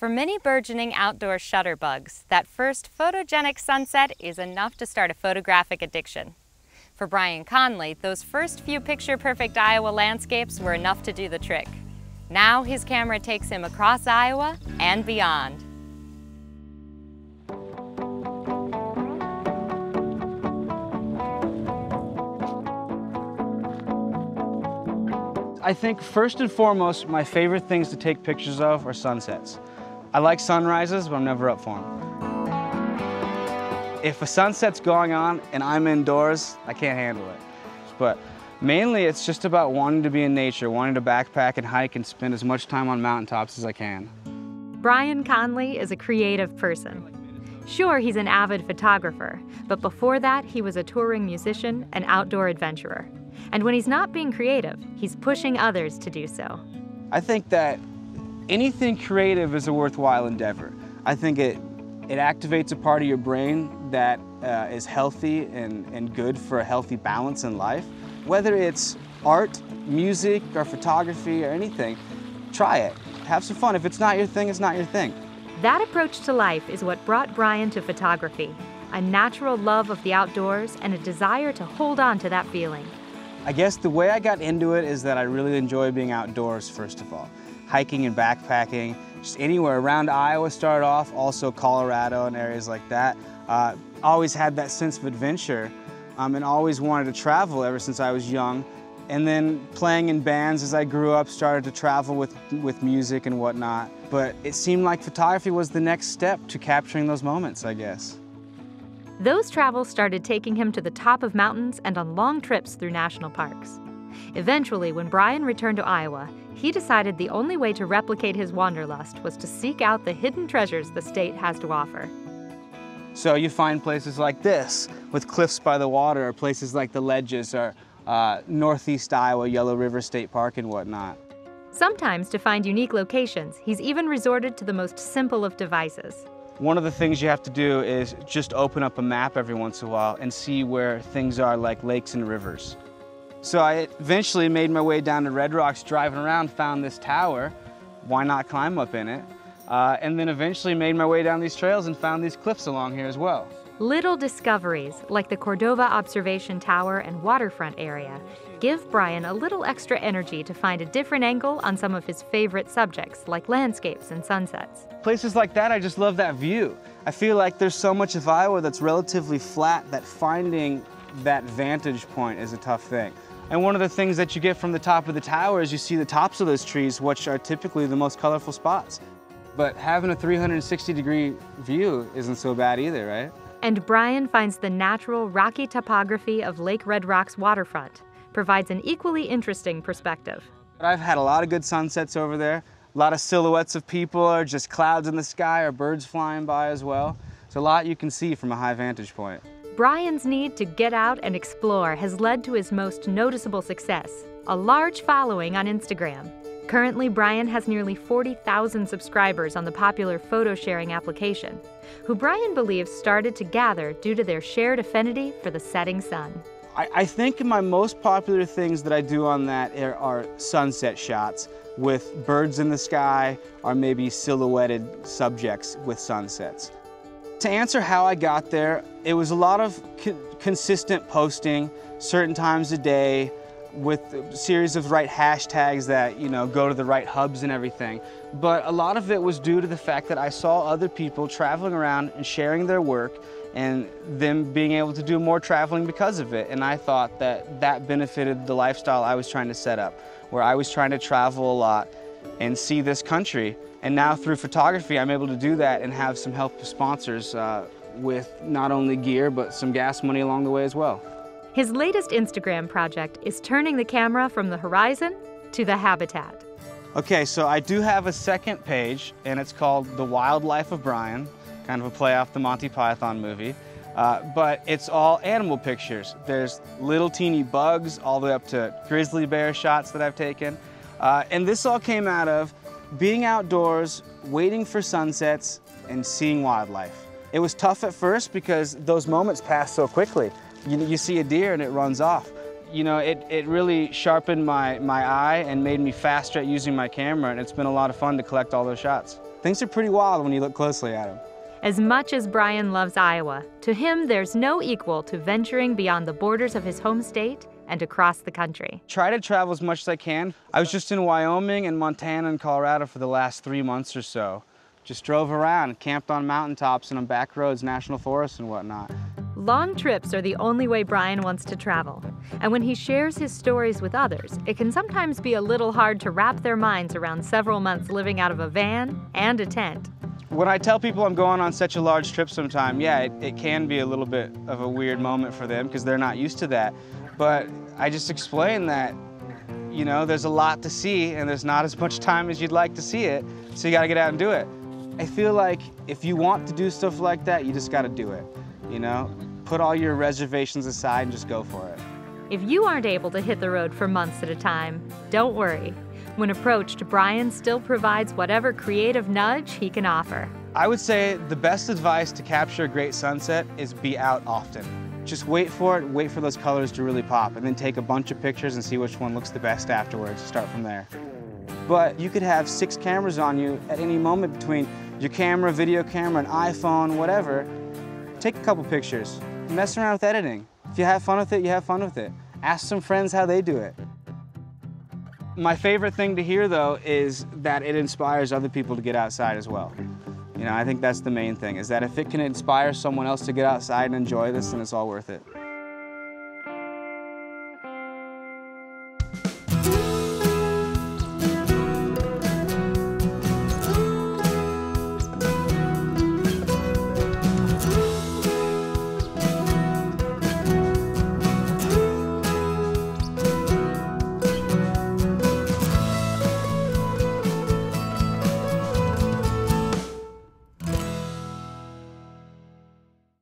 For many burgeoning outdoor shutterbugs, that first photogenic sunset is enough to start a photographic addiction. For Bryan Conley, those first few picture-perfect Iowa landscapes were enough to do the trick. Now his camera takes him across Iowa and beyond. I think first and foremost, my favorite things to take pictures of are sunsets. I like sunrises, but I'm never up for them. If a sunset's going on and I'm indoors, I can't handle it. But mainly it's just about wanting to be in nature, wanting to backpack and hike and spend as much time on mountaintops as I can. Bryan Conley is a creative person. Sure, he's an avid photographer, but before that, he was a touring musician and outdoor adventurer. And when he's not being creative, he's pushing others to do so. I think that anything creative is a worthwhile endeavor. I think it, it activates a part of your brain that uh, is healthy and, and good for a healthy balance in life. Whether it's art, music, or photography, or anything, try it. Have some fun. If it's not your thing, it's not your thing. That approach to life is what brought Bryan to photography a natural love of the outdoors and a desire to hold on to that feeling. I guess the way I got into it is that I really enjoy being outdoors, first of all hiking and backpacking, just anywhere around Iowa started off, also Colorado and areas like that. Uh, always had that sense of adventure um, and always wanted to travel ever since I was young. And then playing in bands as I grew up, started to travel with, with music and whatnot. But it seemed like photography was the next step to capturing those moments, I guess. Those travels started taking him to the top of mountains and on long trips through national parks. Eventually, when Bryan returned to Iowa, he decided the only way to replicate his wanderlust was to seek out the hidden treasures the state has to offer. So you find places like this, with cliffs by the water, or places like the Ledges, or uh, northeast Iowa, Yellow River State Park and whatnot. Sometimes to find unique locations, he's even resorted to the most simple of devices. One of the things you have to do is just open up a map every once in a while and see where things are like lakes and rivers. So I eventually made my way down to Red Rocks, driving around, found this tower. Why not climb up in it? Uh, and then eventually made my way down these trails and found these cliffs along here as well. Little discoveries, like the Cordova Observation Tower and waterfront area, give Bryan a little extra energy to find a different angle on some of his favorite subjects, like landscapes and sunsets. Places like that, I just love that view. I feel like there's so much of Iowa that's relatively flat that finding that vantage point is a tough thing. And one of the things that you get from the top of the tower is you see the tops of those trees, which are typically the most colorful spots. But having a 360 degree view isn't so bad either, right? And Bryan finds the natural rocky topography of Lake Red Rock's waterfront provides an equally interesting perspective. I've had a lot of good sunsets over there. A lot of silhouettes of people or just clouds in the sky or birds flying by as well. It's a lot you can see from a high vantage point. Bryan's need to get out and explore has led to his most noticeable success a large following on Instagram. Currently, Bryan has nearly 40,000 subscribers on the popular photo sharing application, who Bryan believes started to gather due to their shared affinity for the setting sun. I, I think my most popular things that I do on that are, are sunset shots with birds in the sky or maybe silhouetted subjects with sunsets. To answer how I got there, it was a lot of co consistent posting, certain times a day, with a series of right hashtags that you know go to the right hubs and everything. But a lot of it was due to the fact that I saw other people traveling around and sharing their work and them being able to do more traveling because of it. And I thought that that benefited the lifestyle I was trying to set up, where I was trying to travel a lot and see this country and now through photography, I'm able to do that and have some help sponsors uh, with not only gear, but some gas money along the way as well. His latest Instagram project is turning the camera from the horizon to the habitat. Okay, so I do have a second page, and it's called The Wildlife of Brian, kind of a play off the Monty Python movie. Uh, but it's all animal pictures. There's little teeny bugs all the way up to grizzly bear shots that I've taken. Uh, and this all came out of being outdoors, waiting for sunsets, and seeing wildlife. It was tough at first because those moments pass so quickly. You, you see a deer and it runs off. You know, it, it really sharpened my, my eye and made me faster at using my camera, and it's been a lot of fun to collect all those shots. things are pretty wild when you look closely at them. As much as Bryan loves Iowa, to him there's no equal to venturing beyond the borders of his home state and across the country. Try to travel as much as I can. I was just in Wyoming and Montana and Colorado for the last three months or so. Just drove around, camped on mountaintops and on back roads, national forests and whatnot. Long trips are the only way Bryan wants to travel. And when he shares his stories with others, it can sometimes be a little hard to wrap their minds around several months living out of a van and a tent. When I tell people I'm going on such a large trip sometime, yeah, it, it can be a little bit of a weird moment for them because they're not used to that. But I just explain that, you know, there's a lot to see and there's not as much time as you'd like to see it, so you gotta get out and do it. I feel like if you want to do stuff like that, you just gotta do it, you know? Put all your reservations aside and just go for it. If you aren't able to hit the road for months at a time, don't worry. When approached, Bryan still provides whatever creative nudge he can offer. I would say the best advice to capture a great sunset is be out often. Just wait for it, wait for those colors to really pop, and then take a bunch of pictures and see which one looks the best afterwards. Start from there. But you could have six cameras on you at any moment between your camera, video camera, an iPhone, whatever. Take a couple pictures. Mess around with editing. If you have fun with it, you have fun with it. Ask some friends how they do it. My favorite thing to hear though is that it inspires other people to get outside as well. You know, I think that's the main thing, is that if it can inspire someone else to get outside and enjoy this, then it's all worth it.